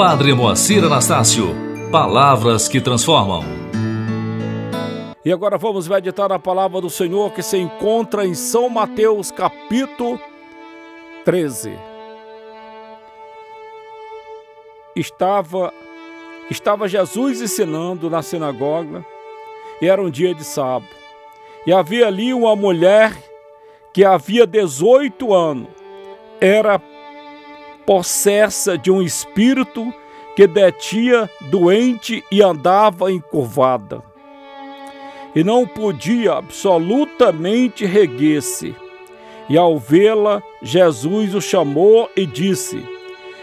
Padre Moacir Anastácio, palavras que transformam. E agora vamos meditar a palavra do Senhor que se encontra em São Mateus, capítulo 13. Estava estava Jesus ensinando na sinagoga e era um dia de sábado. E havia ali uma mulher que havia 18 anos, era possessa de um espírito que detinha doente e andava encurvada. E não podia absolutamente reguer-se. E ao vê-la, Jesus o chamou e disse: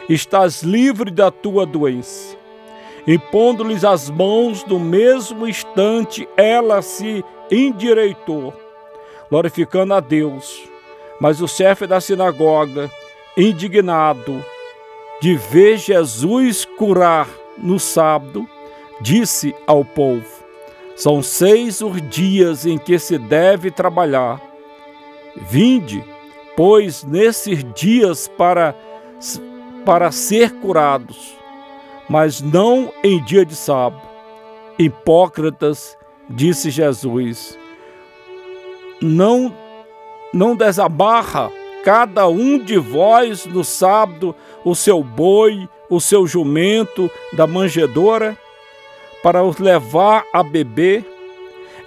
Estás livre da tua doença. Impondo-lhes as mãos, no mesmo instante ela se endireitou, glorificando a Deus. Mas o chefe da sinagoga, indignado de ver Jesus curar no sábado, disse ao povo: São seis os dias em que se deve trabalhar. Vinde, pois, nesses dias para, para ser curados, mas não em dia de sábado. Hipócritas, disse Jesus, não, não desabarra cada um de vós no sábado o seu boi, o seu jumento da manjedora, para os levar a beber?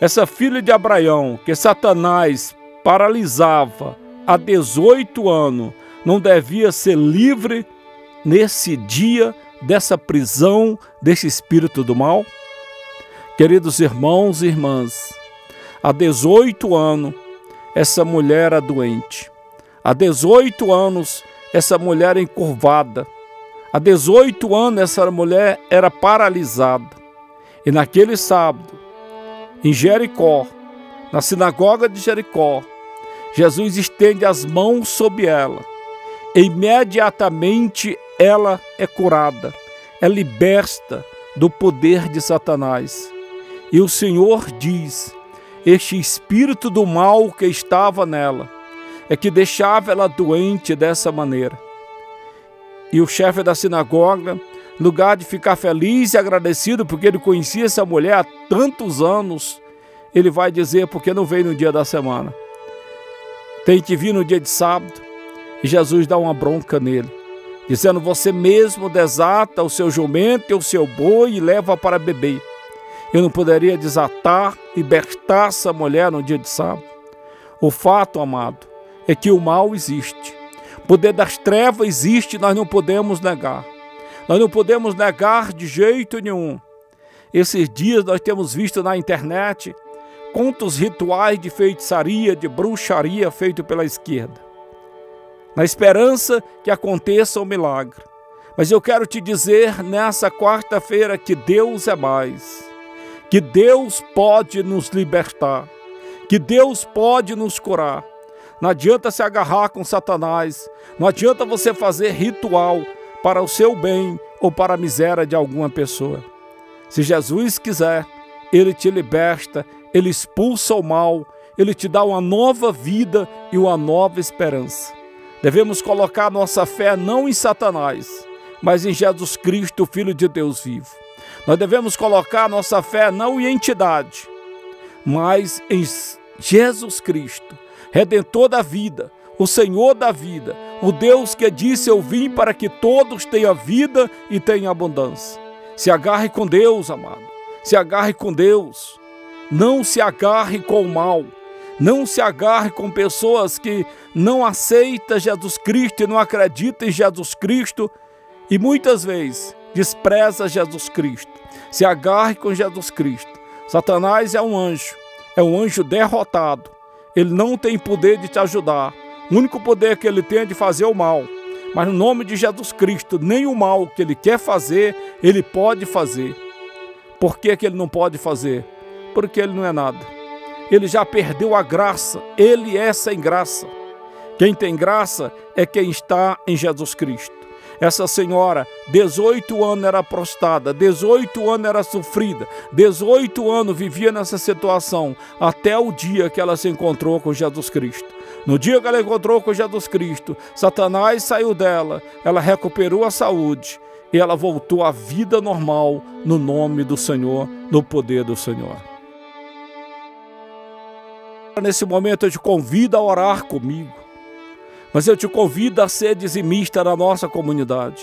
Essa filha de Abraão, que Satanás paralisava há 18 anos, não devia ser livre nesse dia dessa prisão, desse espírito do mal? Queridos irmãos e irmãs, há 18 anos, essa mulher era doente. Há 18 anos, essa mulher encurvada. Há 18 anos, essa mulher era paralisada. E naquele sábado, em Jericó, na sinagoga de Jericó, Jesus estende as mãos sobre ela. E imediatamente ela é curada, é liberta do poder de Satanás. E o Senhor diz: Este espírito do mal que estava nela, é que deixava ela doente dessa maneira. E o chefe da sinagoga, lugar de ficar feliz e agradecido porque ele conhecia essa mulher há tantos anos, ele vai dizer porque não veio no dia da semana. Tem que vir no dia de sábado. E Jesus dá uma bronca nele, dizendo: Você mesmo desata o seu jumento e o seu boi e leva para beber. Eu não poderia desatar, libertar essa mulher no dia de sábado. O fato, amado, é que o mal existe. O poder das trevas existe, nós não podemos negar. Nós não podemos negar de jeito nenhum. Esses dias nós temos visto na internet contos rituais de feitiçaria, de bruxaria feito pela esquerda. Na esperança que aconteça o um milagre. Mas eu quero te dizer nessa quarta-feira que Deus é mais. Que Deus pode nos libertar. Que Deus pode nos curar não adianta se agarrar com Satanás. Não adianta você fazer ritual para o seu bem ou para a miséria de alguma pessoa. Se Jesus quiser, ele te liberta, ele expulsa o mal, ele te dá uma nova vida e uma nova esperança. Devemos colocar nossa fé não em Satanás, mas em Jesus Cristo, Filho de Deus vivo. Nós devemos colocar nossa fé não em entidade, mas em Jesus Cristo, Redentor da vida, o Senhor da vida, o Deus que disse: Eu vim para que todos tenham vida e tenham abundância. Se agarre com Deus, amado. Se agarre com Deus. Não se agarre com o mal. Não se agarre com pessoas que não aceitam Jesus Cristo e não acreditam em Jesus Cristo e muitas vezes despreza Jesus Cristo. Se agarre com Jesus Cristo. Satanás é um anjo, é um anjo derrotado ele não tem poder de te ajudar. O único poder que ele tem é de fazer o mal. Mas no nome de Jesus Cristo, nem o mal que ele quer fazer, ele pode fazer. Por que, que ele não pode fazer? Porque ele não é nada. Ele já perdeu a graça, ele é sem graça. Quem tem graça é quem está em Jesus Cristo. Essa senhora, 18 anos era prostrada, 18 anos era sofrida, 18 anos vivia nessa situação, até o dia que ela se encontrou com Jesus Cristo. No dia que ela encontrou com Jesus Cristo, Satanás saiu dela, ela recuperou a saúde e ela voltou à vida normal no nome do Senhor, no poder do Senhor. Nesse momento eu te convido a orar comigo, mas eu te convido a ser dizimista na nossa comunidade.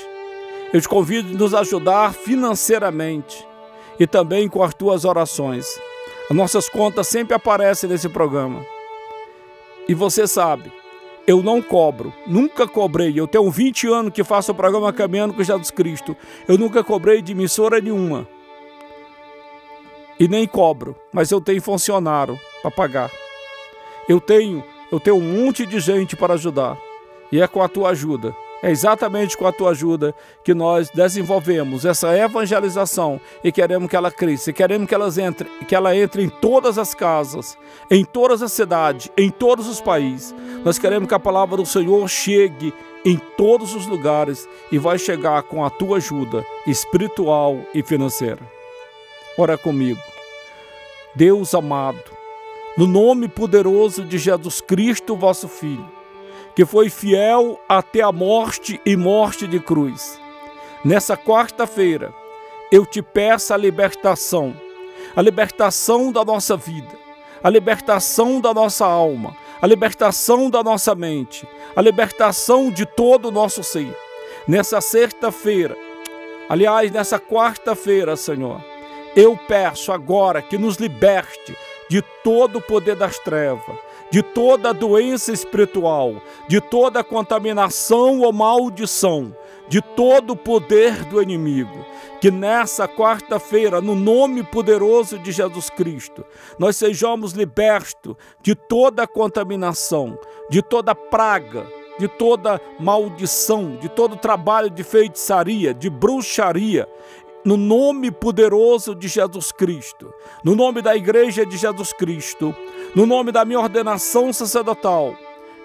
Eu te convido a nos ajudar financeiramente e também com as tuas orações. As nossas contas sempre aparecem nesse programa. E você sabe, eu não cobro, nunca cobrei. Eu tenho 20 anos que faço o programa Caminhando com Jesus Cristo. Eu nunca cobrei de emissora nenhuma. E nem cobro, mas eu tenho funcionário para pagar. Eu tenho, eu tenho um monte de gente para ajudar. E é com a tua ajuda é exatamente com a tua ajuda que nós desenvolvemos essa evangelização e queremos que ela cresça, queremos que, elas entre, que ela entre em todas as casas, em todas as cidades, em todos os países. Nós queremos que a palavra do Senhor chegue em todos os lugares e vai chegar com a tua ajuda espiritual e financeira. Ora comigo. Deus amado, no nome poderoso de Jesus Cristo, vosso Filho, que foi fiel até a morte e morte de cruz. Nessa quarta-feira, eu te peço a libertação, a libertação da nossa vida, a libertação da nossa alma, a libertação da nossa mente, a libertação de todo o nosso ser. Nessa sexta-feira, aliás, nessa quarta-feira, Senhor, eu peço agora que nos liberte de todo o poder das trevas, de toda doença espiritual, de toda contaminação ou maldição, de todo o poder do inimigo. Que nessa quarta-feira, no nome poderoso de Jesus Cristo, nós sejamos libertos de toda contaminação, de toda praga, de toda maldição, de todo trabalho de feitiçaria, de bruxaria, no nome poderoso de Jesus Cristo, no nome da Igreja de Jesus Cristo, no nome da minha ordenação sacerdotal,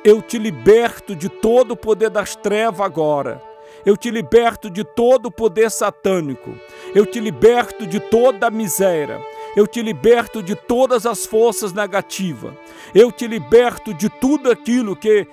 eu te liberto de todo o poder das trevas agora. Eu te liberto de todo o poder satânico. Eu te liberto de toda a miséria. Eu te liberto de todas as forças negativas. Eu te liberto de tudo aquilo que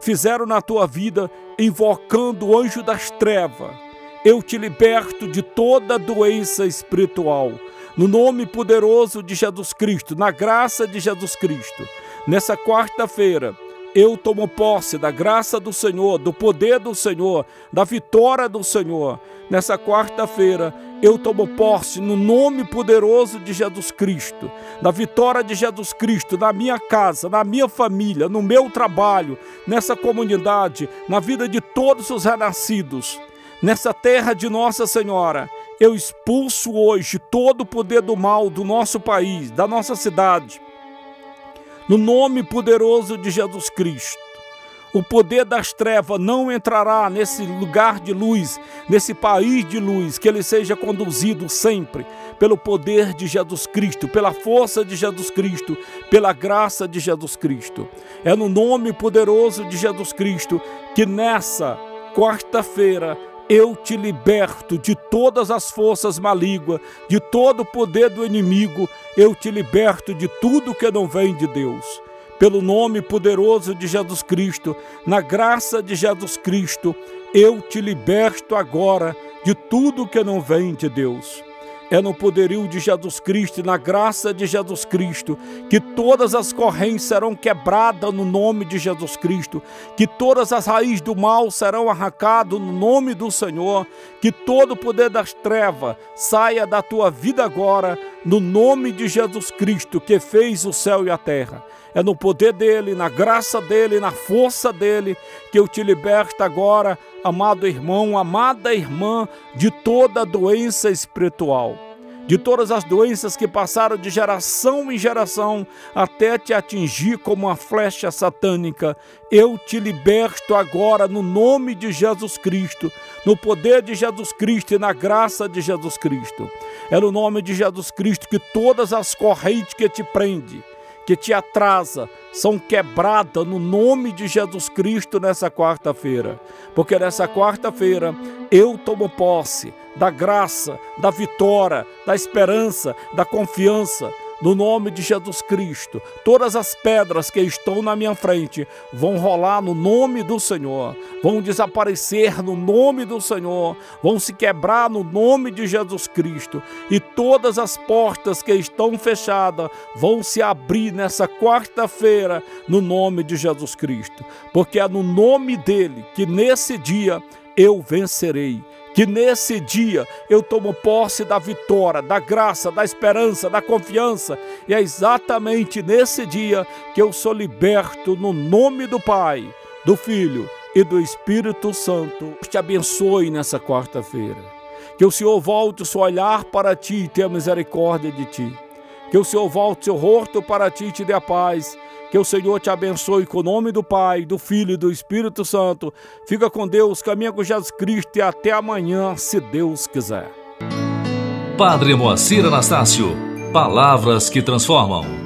fizeram na tua vida invocando o anjo das trevas. Eu te liberto de toda doença espiritual no nome poderoso de Jesus Cristo, na graça de Jesus Cristo. Nessa quarta-feira, eu tomo posse da graça do Senhor, do poder do Senhor, da vitória do Senhor. Nessa quarta-feira, eu tomo posse no nome poderoso de Jesus Cristo, da vitória de Jesus Cristo na minha casa, na minha família, no meu trabalho, nessa comunidade, na vida de todos os renascidos, nessa terra de Nossa Senhora eu expulso hoje todo o poder do mal do nosso país, da nossa cidade, no nome poderoso de Jesus Cristo. O poder das trevas não entrará nesse lugar de luz, nesse país de luz, que ele seja conduzido sempre pelo poder de Jesus Cristo, pela força de Jesus Cristo, pela graça de Jesus Cristo. É no nome poderoso de Jesus Cristo que nessa quarta-feira eu te liberto de todas as forças malíguas, de todo o poder do inimigo, eu te liberto de tudo que não vem de Deus. Pelo nome poderoso de Jesus Cristo, na graça de Jesus Cristo, eu te liberto agora de tudo que não vem de Deus. É no poderio de Jesus Cristo e na graça de Jesus Cristo que todas as correntes serão quebradas no nome de Jesus Cristo, que todas as raízes do mal serão arrancadas no nome do Senhor, que todo o poder das trevas saia da tua vida agora, no nome de Jesus Cristo que fez o céu e a terra. É no poder dele, na graça dele, na força dele que eu te liberto agora, amado irmão, amada irmã, de toda doença espiritual de todas as doenças que passaram de geração em geração até te atingir como uma flecha satânica. Eu te liberto agora no nome de Jesus Cristo, no poder de Jesus Cristo e na graça de Jesus Cristo. É no nome de Jesus Cristo que todas as correntes que te prendem, que te atrasa, são quebradas no nome de Jesus Cristo nessa quarta-feira. Porque nessa quarta-feira eu tomo posse da graça, da vitória, da esperança, da confiança, no nome de Jesus Cristo. Todas as pedras que estão na minha frente vão rolar no nome do Senhor, vão desaparecer no nome do Senhor, vão se quebrar no nome de Jesus Cristo, e todas as portas que estão fechadas vão se abrir nessa quarta-feira no nome de Jesus Cristo, porque é no nome dele que nesse dia eu vencerei que nesse dia eu tomo posse da vitória, da graça, da esperança, da confiança, e é exatamente nesse dia que eu sou liberto no nome do Pai, do Filho e do Espírito Santo. Te abençoe nessa quarta-feira. Que o Senhor volte o seu olhar para ti e tenha misericórdia de ti. Que o Senhor volte o seu rosto para ti e te dê a paz que o Senhor te abençoe com o nome do Pai, do Filho e do Espírito Santo. Fica com Deus, caminha com Jesus Cristo e até amanhã, se Deus quiser. Padre Moacir Anastácio, palavras que transformam.